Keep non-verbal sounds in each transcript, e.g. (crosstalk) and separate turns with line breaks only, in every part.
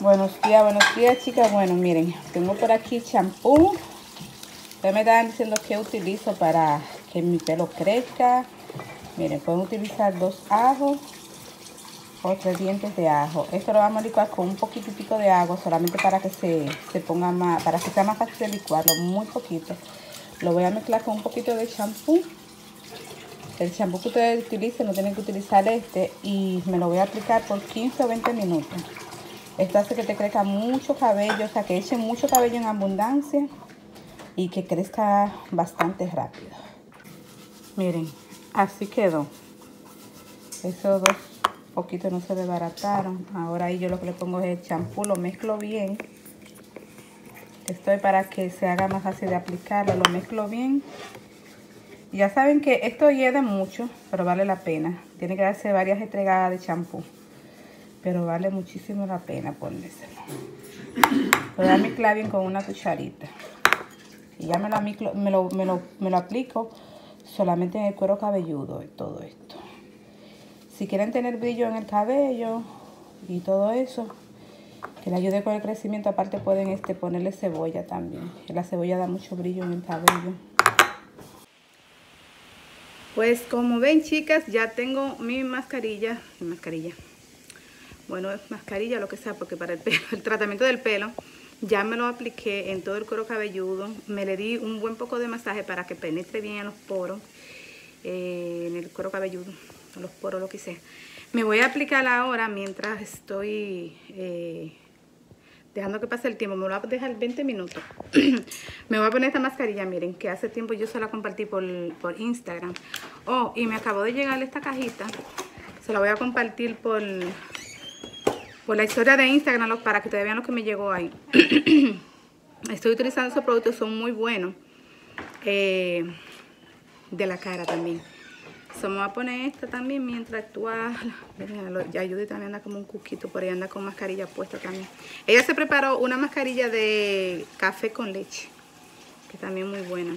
Buenos días, buenos días chicas. Bueno, miren, tengo por aquí champú. Ustedes me estaban diciendo que utilizo para que mi pelo crezca. Miren, pueden utilizar dos ajos o tres dientes de ajo. Esto lo vamos a licuar con un poquitito de agua solamente para que se, se ponga más, para que sea más fácil de licuarlo, muy poquito. Lo voy a mezclar con un poquito de champú. El champú que ustedes utilicen, no tienen que utilizar este. Y me lo voy a aplicar por 15 o 20 minutos. Esto hace que te crezca mucho cabello, o sea, que eche mucho cabello en abundancia y que crezca bastante rápido. Miren, así quedó. Esos dos poquitos no se desbarataron. Ahora ahí yo lo que le pongo es el champú, lo mezclo bien. Estoy para que se haga más fácil de aplicarlo, lo mezclo bien. Ya saben que esto hiede mucho, pero vale la pena. Tiene que darse varias entregadas de champú pero vale muchísimo la pena ponérselo. Voy a mezclar bien con una cucharita. Y ya me lo, me lo, me lo, me lo aplico solamente en el cuero cabelludo y todo esto. Si quieren tener brillo en el cabello y todo eso, que le ayude con el crecimiento, aparte pueden este, ponerle cebolla también. La cebolla da mucho brillo en el cabello. Pues como ven chicas, ya tengo mi mascarilla, mi mascarilla, bueno, es mascarilla, lo que sea, porque para (laughs) el, tratamiento del pelo ya me lo apliqué en todo el cuero cabelludo. Me le di un buen poco de masaje para que penetre bien en los poros, eh, en el cuero cabelludo, en los poros, lo que sea. Me voy a aplicar ahora mientras estoy eh, dejando que pase el tiempo. Me lo voy a dejar 20 minutos. (clears throat) me voy a poner esta mascarilla, miren, que hace tiempo yo se la compartí por, por Instagram. Oh, y me acabó de llegar esta cajita. Se la voy a compartir por por la historia de Instagram para que ustedes vean lo que me llegó ahí. (clears throat) Estoy utilizando esos productos, son muy buenos. Eh, de la cara también. So, me voy a poner esta también mientras actúa. (laughs) Ya Judy también anda como un cuquito, por ahí anda con mascarilla puesta también. Ella se preparó una mascarilla de café con leche, que también muy buena.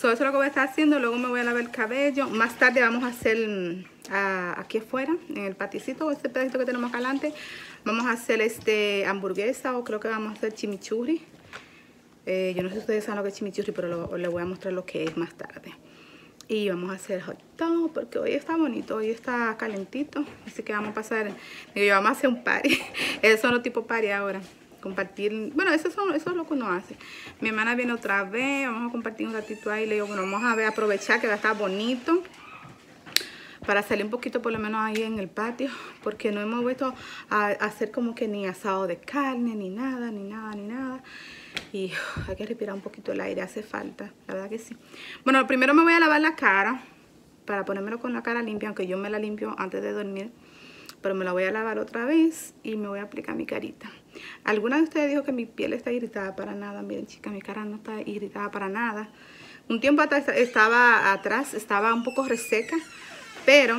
So, eso es lo que voy a estar haciendo. Luego me voy a lavar el cabello. Más tarde vamos a hacer aquí afuera, en el paticito, este pedacito que tenemos acá adelante, vamos a hacer este hamburguesa o creo que vamos a hacer chimichurri. Eh, yo no sé si ustedes saben lo que es chimichurri, pero les voy a mostrar lo que es más tarde. Y vamos a hacer hot dog porque hoy está bonito, hoy está calentito. Así que vamos a pasar, digo vamos a hacer un party. (laughs) Esos son los tipos party ahora. Compartir, bueno, eso, son, eso es lo que uno hace. Mi hermana viene otra vez, vamos a compartir un ratito ahí. Le digo, bueno, vamos a ver, aprovechar que va a estar bonito para salir un poquito por lo menos ahí en el patio, porque no hemos vuelto a, hacer como que ni asado de carne, ni nada, ni nada, ni nada. Y hay que respirar un poquito el aire, hace falta, la verdad que sí. Bueno, primero me voy a lavar la cara, para ponérmelo con la cara limpia, aunque yo me la limpio antes de dormir. Pero me la voy a lavar otra vez y me voy a aplicar mi carita. Alguna de ustedes dijo que mi piel está irritada para nada. Miren, chicas, mi cara no está irritada para nada. Un tiempo atrás estaba atrás, estaba un poco reseca, pero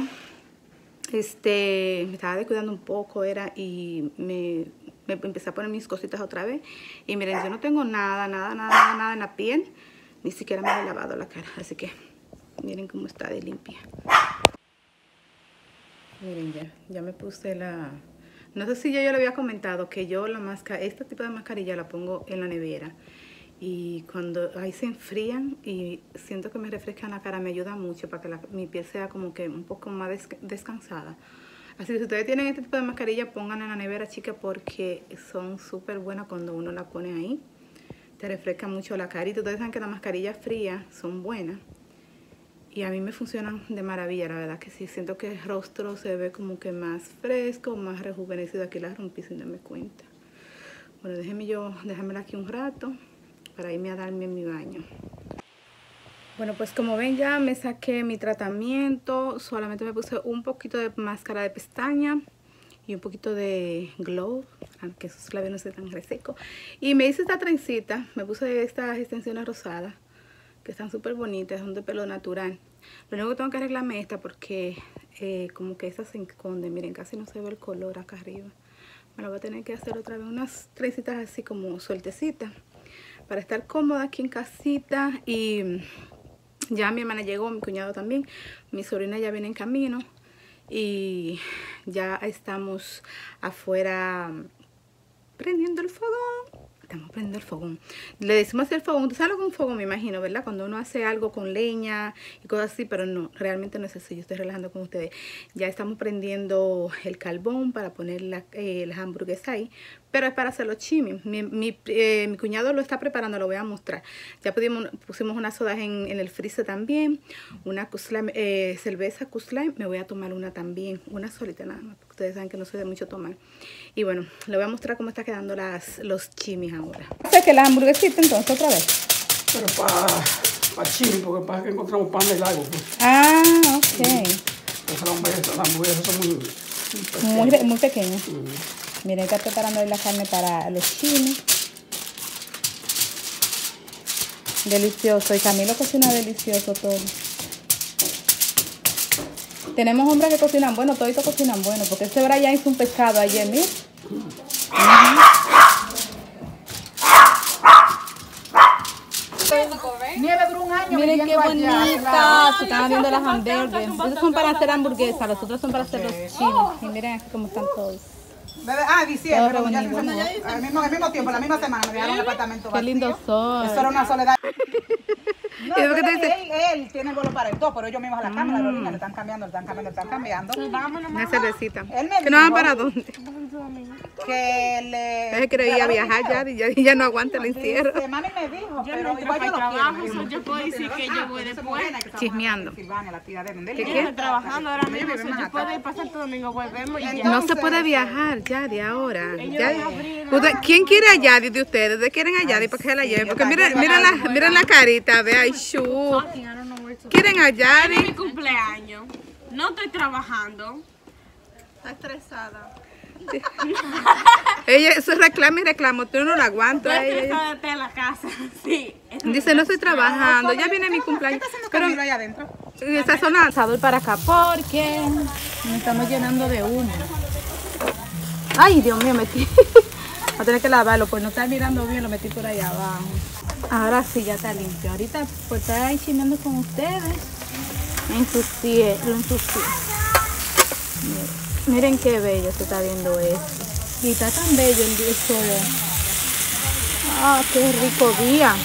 este, me estaba descuidando un poco era y me, empecé a poner mis cositas otra vez. Y miren, yo no tengo nada, nada, nada, nada en la piel. Ni siquiera me he lavado la cara. Así que miren cómo está de limpia. Miren ya, ya me puse la... No sé si ya yo le había comentado que yo la máscara, este tipo de mascarilla la pongo en la nevera y cuando ahí se enfrían y siento que me refrescan la cara, me ayuda mucho para que mi piel sea como que un poco más descansada. Así que si ustedes tienen este tipo de mascarilla, pónganla en la nevera, chica, porque son súper buenas cuando uno la pone ahí. Te refresca mucho la cara. Y ustedes saben que las mascarillas frías son buenas. Y a mí me funcionan de maravilla, la verdad que sí. Siento que el rostro se ve como que más fresco, más rejuvenecido. Aquí la rompí sin darme cuenta. Bueno, déjenme yo, déjamela aquí un rato para irme a darme mi baño. Bueno, pues como ven ya me saqué mi tratamiento. Solamente me puse un poquito de máscara de pestaña y un poquito de glow, aunque esos labios no estén tan reseco. Y me hice esta trencita, me puse estas extensiones rosadas, que están súper bonitas, son de pelo natural. Lo único que tengo que arreglarme esta porque eh, como que esta se esconde, miren, casi no se ve el color acá arriba. Me lo voy a tener que hacer otra vez, unas trencitas así como sueltecitas para estar cómoda aquí en casita y ya mi hermana llegó, mi cuñado también, mi sobrina ya viene en camino y ya estamos afuera prendiendo el fogón. Estamos prendiendo el fogón. Le decimos el fogón. Tú sabes lo que un fogón, me imagino, ¿verdad? Cuando uno hace algo con leña y cosas así, pero no, realmente no es eso. Yo estoy relajando con ustedes. Ya estamos prendiendo el carbón para poner eh, las hamburguesas ahí. Pero es para hacer los chimis. Mi, mi, eh, mi, cuñado lo está preparando, lo voy a mostrar. Ya pudimos, pusimos unas sodas en, en el freezer también. Una eh, cerveza Kuslime. Me voy a tomar una también. Una solita nada más. Porque ustedes saben que no soy de mucho tomar. Y bueno, le voy a mostrar cómo está quedando las, los chimis ahora. O que las hamburguesitas entonces otra vez.
Pero para pa chimi, porque para que encontramos pan de lago. Pues.
Ah, ok.
Pues las hamburguesas, las hamburguesas son muy,
muy pequeñas. Muy, muy pequeñas. Mm. Miren, está preparando la carne para los chiles. Delicioso. Y Camilo cocina delicioso todo. Tenemos hombres que cocinan bueno, todos cocinan bueno, porque este ya hizo un pescado ayer, miren. Miren qué bonitas. Se están viendo las hamburguesas. Estos son para hacer hamburguesas, los otros son para hacer los chiles. Y miren aquí cómo están todos.
Ah, diciembre, ya se al mismo, al mismo tiempo, la misma semana me dejaron el apartamento
Qué lindo sol.
Eso era una soledad. (laughs) No, ¿Y que te dice? Él, él, tiene el vuelo para el dos, pero ellos mismos a la cámara, mm. le están cambiando, le están cambiando, le están cambiando.
Una cervecita. Él me ¿Que no van para dónde?
Que le...
Él quería viajar ya y ya, ya, no aguanta el encierro.
Mami me dijo, yo pero igual yo lo trabajo, quiero.
yo puedo decir que yo voy después.
Chismeando.
¿Qué qué? Estoy trabajando ahora mismo, yo puedo ir pasar todo domingo, volvemos y ya.
No se puede viajar ya de ahora. ¿Quién quiere a Yadi de ustedes? ¿Ustedes quieren a Yadi para que se la lleve? Porque miren, miren, la, miren la carita, vea, Shu. ¿Quieren a Yadi?
Es mi cumpleaños. No estoy trabajando.
Está estresada.
ella, eso reclama y reclama, tú no la aguanto.
Estresada de la casa, (laughs) sí.
Dice, no estoy trabajando, ya viene mi cumpleaños.
¿Qué está haciendo ahí adentro?
Está sonando para acá porque nos estamos llenando de humo. Ay, Dios mío, metí. (laughs) Voy a tener que lavarlo, pues no está mirando bien, lo metí por ahí abajo. Ahora sí, ya está limpio. Ahorita, pues está ahí con ustedes. Ensucié, lo ensucié. Miren, qué bello se está viendo esto. Y está tan bello el día Ah, qué rico día.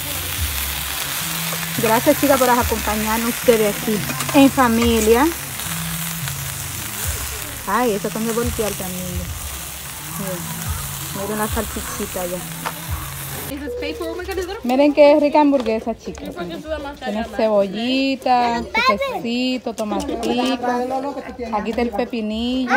Gracias, chicas, por acompañarnos ustedes aquí en familia. Ay, eso también voltear también. Miren la salchichita ya. Miren qué rica hamburguesa, chicos. Tiene cebollita, quesito, tomatito. Aquí está el pepinillo.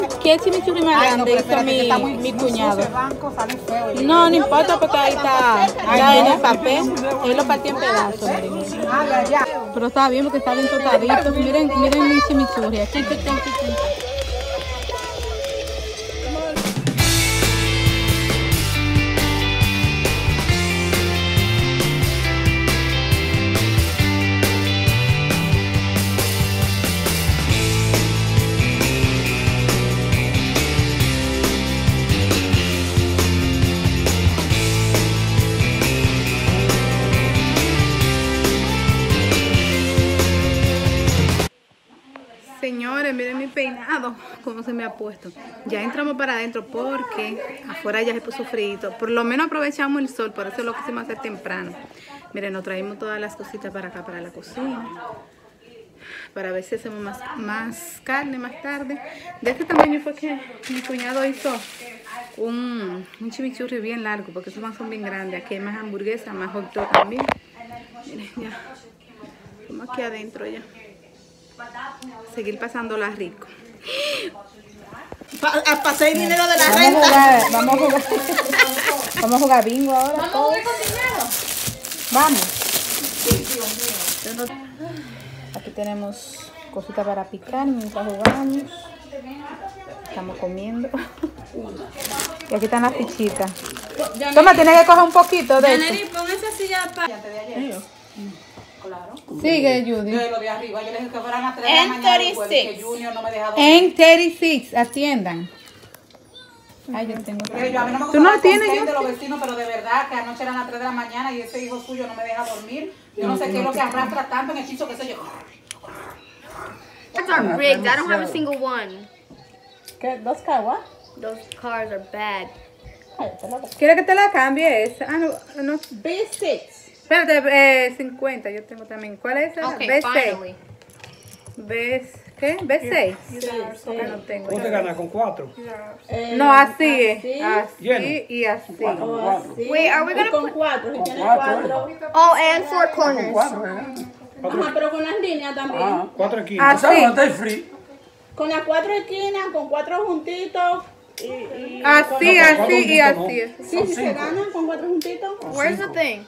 Miren qué chimichurri más grande hizo mi, mi cuñado. No, no importa porque ahí está, ya en el papel. Él lo partió en pedazos. Pero está bien porque está bien tostadito. Miren, miren mi chimichurri. Aquí, aquí, aquí, aquí. Peinado, como se me ha puesto. Ya entramos para adentro porque afuera ya se puso frío. Por lo menos aprovechamos el sol, por eso lo quisimos hacer temprano. Miren, nos traímos todas las cositas para acá, para la cocina. Para ver si hacemos más, carne más tarde. De este tamaño fue que mi cuñado hizo un, un chimichurri bien largo, porque esos más son bien grandes. Aquí hay más hamburguesas, más hot dog también. Miren, ya
Estamos aquí adentro ya. Seguir pasándola rico.
Pa- a pasar el dinero de la
Vamos a
renta.
jugar, vamos a jugar. Vamos a jugar bingo ahora.
¿Vamos a jugar con dinero?
Vamos. Aquí tenemos cositas para picar mientras jugamos. Estamos comiendo. (laughs) Y aquí están las fichitas. Toma, tienes que coger un poquito de esto.
Pon esa silla para...
Sigue, Judy.
De lo de arriba, yo les dije que fueran a las 3 de la mañana. y que Junior no me deja dormir.
En 36, atiendan. Ay, yo tengo.
Porque yo, a mí no me
¿Tú no tienes ya?
de los vecinos, pero de verdad que anoche eran las 3 de la mañana y ese hijo suyo no me deja dormir. Yo no sé qué es lo que arrastra tanto en el piso, qué sé yo.
Cars are rigged. I don't have a single one.
¿Qué? ¿Dos caguas?
Those cars are bad.
¿Quieres que te la cambie esa? Ah, no, no.
B6.
Espérate, eh, 50, yo tengo también. ¿Cuál es esa?
Okay,
B6.
finally.
B, ¿Qué? B6. Porque no tengo.
¿Cómo te ganas con cuatro?
No, así es. Así
Lleno.
y así.
Cuatro, con cuatro.
Wait, are we gonna
Con cuatro,
cuatro.
Oh, and four corners.
Cuatro, ¿eh?
Ajá, pero con las líneas también.
Ah, cuatro esquinas.
Así.
está free.
Con las cuatro esquinas, con cuatro juntitos. Y, y
Así, así y así.
sí, sí se ganan con cuatro juntitos.
Where's the thing?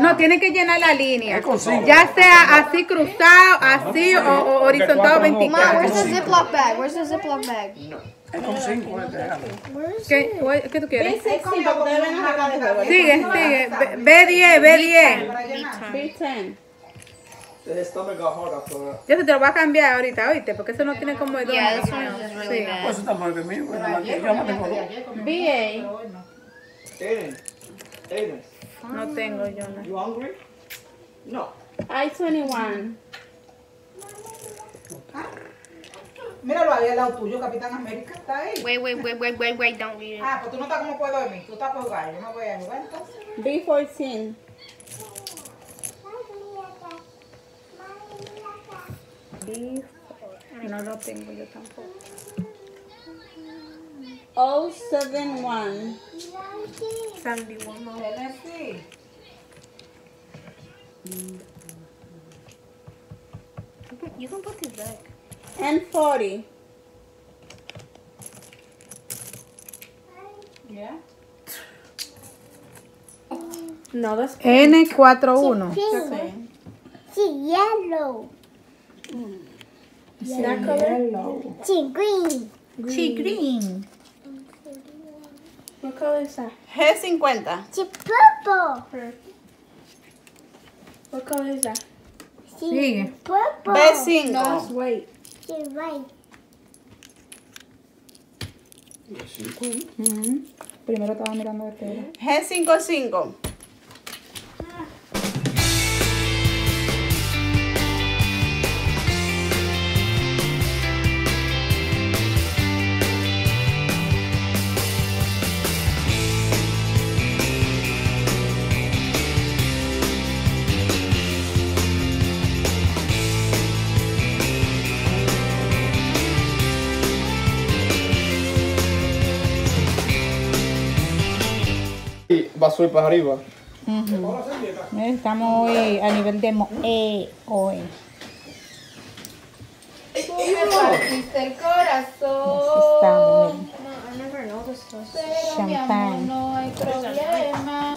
No, tiene que llenar la línea.
Es.
Ya sea así cruzado, así o, o horizontal
cuatro no.
Mom,
vertical.
where's the Ziploc bag? Where's the Ziploc bag?
Es con cinco, este, déjalo.
¿Qué, ¿Qué tú quieres?
B6, sí, porque ustedes ven acá de juego.
Sigue, sigue. B- B10, B10.
B10.
The stomach got hard after that.
Yo se te lo voy a cambiar ahorita, oíste, porque eso no tiene como el
Yeah, really
Sí.
Pues está mal que Yo no tengo dos.
BA.
Aiden, Aiden,
No tengo yo.
you hungry? No.
I-21.
Míralo ahí al lado tuyo, Capitán América. Está ahí.
Wait, wait, wait, wait, wait, wait, don't read it.
Ah, pues tú no estás como puedo dormir. Tú estás por jugar. Yo me voy a jugar entonces.
B14.
No lo tengo yo tampoco.
071.
Tennessee.
You can put this back.
N40.
Yeah.
No, that's
N41.
See yellow.
That color.
See green.
Sí, green.
What color is that?
G50.
See purple.
What color is that?
Sigue.
purple.
B5.
Wait.
See white.
Primero estaba mirando de tele.
G55.
Va a subir para arriba.
Eh, Estamos hoy a nivel de Moe hoy.
El corazón.
Champán.
No hay problema.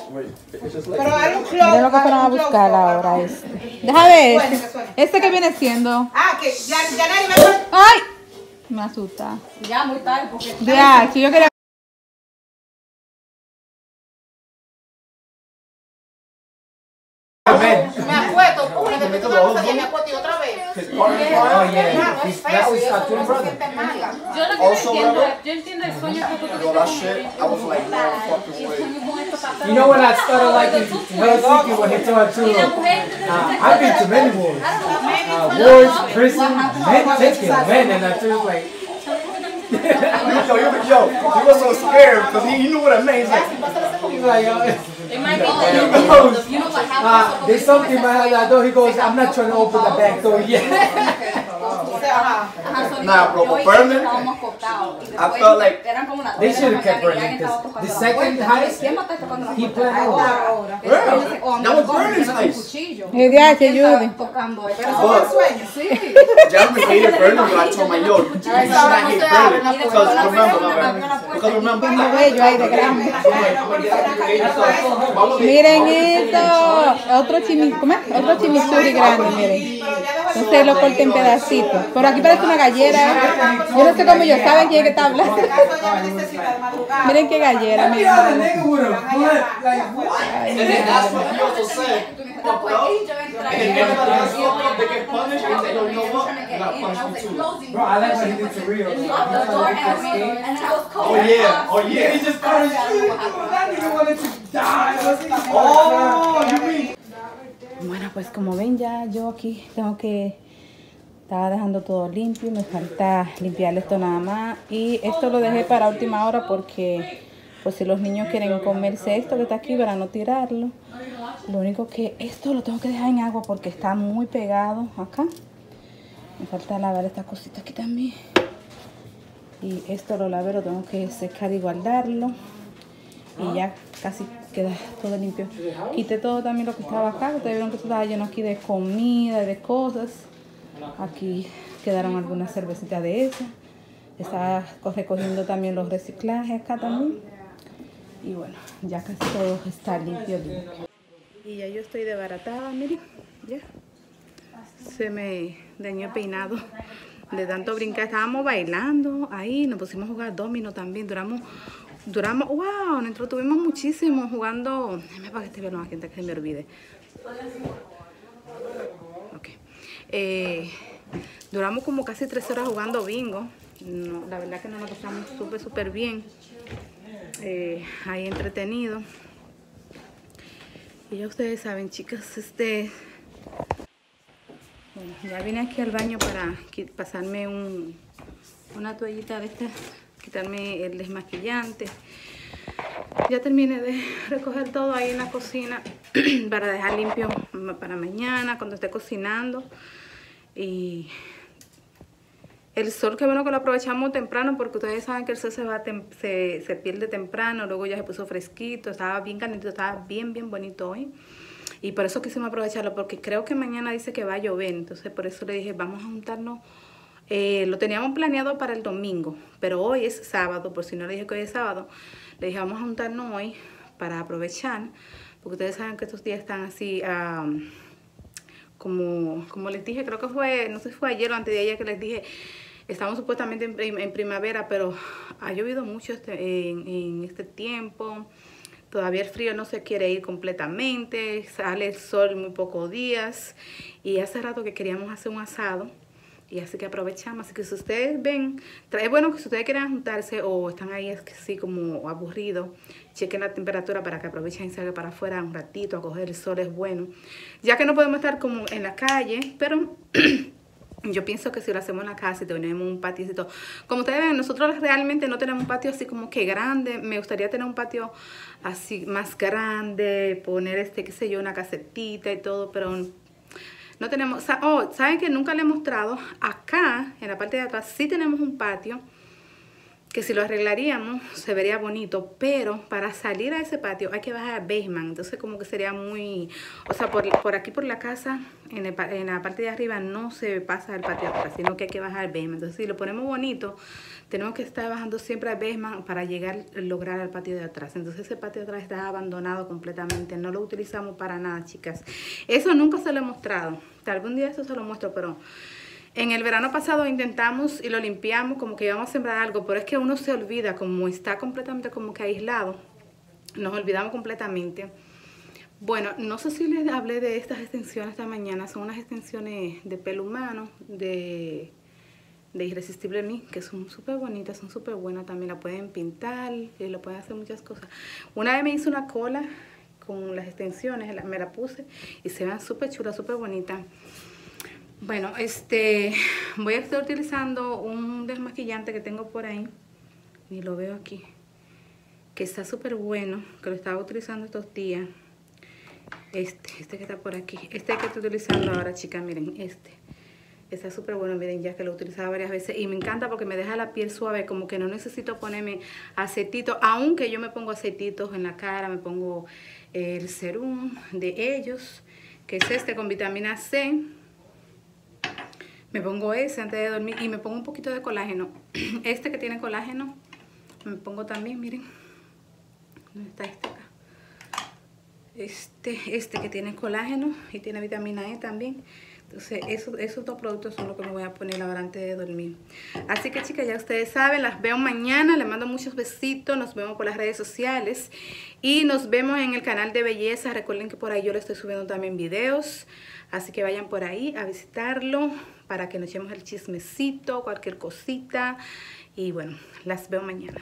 Pero hay un close.
Miren lo que fueron a buscar ahora. Este. Deja ver. Este,
que
este viene siendo.
Ah, que ya, ya nadie me
¡Ay! Me asusta.
Ya, muy tarde, porque
Ya, si yo quería.
Porque después tú me acuestas y me acuesto y otra vez.
his partner. Oh yeah.
Es feo, y eso uno se siente mala.
Also, whatever. Yo, that shit, I was like, no fucking way.
You know when I started liking Helsinki when he told too. Uh, I've been to many wars. Uh, wars, prison, men taken, men, and I feel like
yo, yo, yo, he was so scared because he, he knew what I meant. He's like,
he's like, uh, he goes, uh, there's something behind that door. He goes, I'm not trying to open the back door yet. (laughs)
Ajá.
nah, bro, but Berman,
I felt like
They should have kept burning because the second heist, he planned a lot.
that was Vernon's ice.
El DH, Judy.
But Jasmine hated but I told my yo, you should not hate Vernon because remember, remember, because remember.
Como bello ahí de grande. Miren esto. Otro chimi, ¿cómo es? Otro chimichurri grande, miren. Entonces lo corté en pedacitos. Pero aquí parece una gallera. Yo no sé cómo ellos saben quién es que está hablando. miren qué gallera, miren.
Oh yeah, oh
And
yeah.
he just started shooting. That nigga wanted to die.
Oh, you mean?
Bueno, pues como ven ya yo aquí tengo que... Estaba dejando todo limpio, me falta limpiar esto nada más. Y esto lo dejé para última hora porque pues si los niños quieren comerse esto que está aquí para no tirarlo. Lo único que esto lo tengo que dejar en agua porque está muy pegado acá. Me falta lavar esta cosita aquí también. Y esto lo lavé, lo tengo que secar y guardarlo. Y ya casi queda todo limpio. Quité todo también lo que estaba acá. Ustedes vieron que estaba lleno aquí de comida de cosas. Aquí quedaron algunas cervecitas de esas. Estaba co- recogiendo también los reciclajes acá también. Y bueno, ya casi todo está limpio. limpio. Y ya yo estoy desbaratada, miren. Ya. Se me dañó el peinado. De tanto brincar, estábamos bailando ahí, nos pusimos a jugar domino también. Duramos, duramos, wow, nos entretuvimos muchísimo jugando. Déjame para que te vean aquí antes que se me olvide. Ok. Eh, duramos como casi tres horas jugando bingo. No, la verdad que nos lo pasamos súper, súper bien. Eh, ahí entretenido. Y ya ustedes saben, chicas, este... Bueno, ya vine aquí al baño para pasarme un, una toallita de esta, quitarme el desmaquillante. Ya terminé de (laughs) recoger todo ahí en la cocina (clears throat) para dejar limpio para mañana cuando esté cocinando. Y el sol, que bueno que lo aprovechamos temprano porque ustedes saben que el sol se, va se, se pierde temprano, luego ya se puso fresquito, estaba bien caliente, estaba bien, bien bonito hoy. Y por eso quisimos aprovecharlo, porque creo que mañana dice que va a llover, entonces por eso le dije, vamos a juntarnos. Eh, lo teníamos planeado para el domingo, pero hoy es sábado, por si no le dije que hoy es sábado, le dije, vamos a juntarnos hoy para aprovechar, porque ustedes saben que estos días están así, ah, como, como les dije, creo que fue, no sé si fue ayer o antes de ayer que les dije, estamos supuestamente en primavera, pero ha llovido mucho este, en, en este tiempo. Todavía el frío no se quiere ir completamente, sale el sol muy pocos días y hace rato que queríamos hacer un asado y así que aprovechamos. Así que si ustedes ven, es bueno que si ustedes quieren juntarse o están ahí así como aburridos, chequen la temperatura para que aprovechen y salgan para afuera un ratito a coger el sol, es bueno. Ya que no podemos estar como en la calle, pero (clears throat) yo pienso que si lo hacemos en la casa y tenemos un patiocito, como ustedes ven, nosotros realmente no tenemos un patio así como que grande, me gustaría tener un patio así más grande, poner este, qué sé yo, una casetita y todo, pero no tenemos, oh, saben que nunca le he mostrado, acá en la parte de atrás sí tenemos un patio, que si lo arreglaríamos se vería bonito, pero para salir a ese patio hay que bajar al basement, entonces como que sería muy, o sea, por, por aquí por la casa, en, el en la parte de arriba no se pasa el patio atrás, sino que hay que bajar al basement, entonces si lo ponemos bonito, tenemos que estar bajando siempre al basement para llegar, lograr al patio de atrás, entonces ese patio de atrás está abandonado completamente, no lo utilizamos para nada, chicas, eso nunca se lo he mostrado, algún día eso se lo muestro, pero... En el verano pasado intentamos y lo limpiamos como que íbamos a sembrar algo, pero es que uno se olvida, como está completamente como que aislado, nos olvidamos completamente. Bueno, no sé si les hablé de estas extensiones esta mañana, son unas extensiones de pelo humano, de, de Irresistible Me, que son súper bonitas, son súper buenas, también la pueden pintar, y lo pueden hacer muchas cosas. Una vez me hice una cola con las extensiones, la- me la puse y se ven súper chulas, súper bonitas. Bueno, este, (laughs) voy a estar utilizando un desmaquillante que tengo por ahí, y lo veo aquí, que está súper bueno, que lo estaba utilizando estos días. Este, este que está por aquí, este que estoy utilizando ahora, chicas, miren, este. Está súper bueno, miren, ya que lo he utilizado varias veces. Y me encanta porque me deja la piel suave, como que no necesito ponerme aceitito. Aunque yo me pongo aceititos en la cara, me pongo el serum de ellos, que es este con vitamina C. Me pongo ese antes de dormir y me pongo un poquito de colágeno. (clears throat) Este que tiene colágeno, me pongo también, miren. ¿Dónde está este acá? Este, este que tiene colágeno y tiene vitamina E también. Entonces, esos, dos productos son los que me voy a poner ahora antes de dormir. Así que, chicas, ya ustedes saben, las veo mañana. Les mando muchos besitos. Nos vemos por las redes sociales. Y nos vemos en el canal de belleza. Recuerden que por ahí yo les estoy subiendo también videos. Así que vayan por ahí a visitarlo para que nos echemos el chismecito, cualquier cosita. Y bueno, las veo mañana.